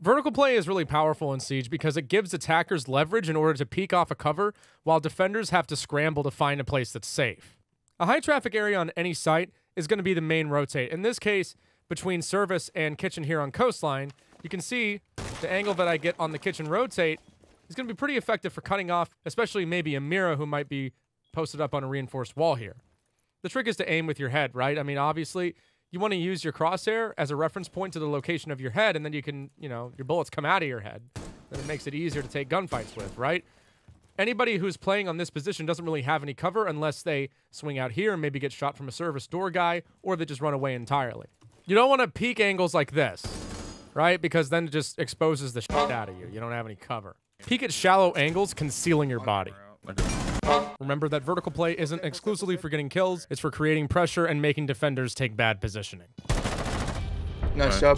Vertical play is really powerful in Siege because it gives attackers leverage in order to peek off a cover, while defenders have to scramble to find a place that's safe. A high traffic area on any site is going to be the main rotate. In this case, between service and kitchen here on coastline, you can see the angle that I get on the kitchen rotate is going to be pretty effective for cutting off, especially maybe a who might be posted up on a reinforced wall here. The trick is to aim with your head, right? I mean, obviously, you want to use your crosshair as a reference point to the location of your head, and then you can, you know, your bullets come out of your head. Then it makes it easier to take gunfights with, right? Anybody who's playing on this position doesn't really have any cover unless they swing out here and maybe get shot from a service door guy, or they just run away entirely. You don't want to peek angles like this, right? Because then it just exposes the shit out of you. You don't have any cover. Peek at shallow angles, concealing your body. Remember that vertical play isn't exclusively for getting kills, it's for creating pressure and making defenders take bad positioning. Nice job.